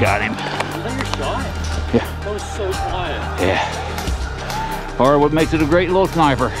Got him. Shot? Yeah. That was so quiet. Yeah. Or what makes it a great little sniper.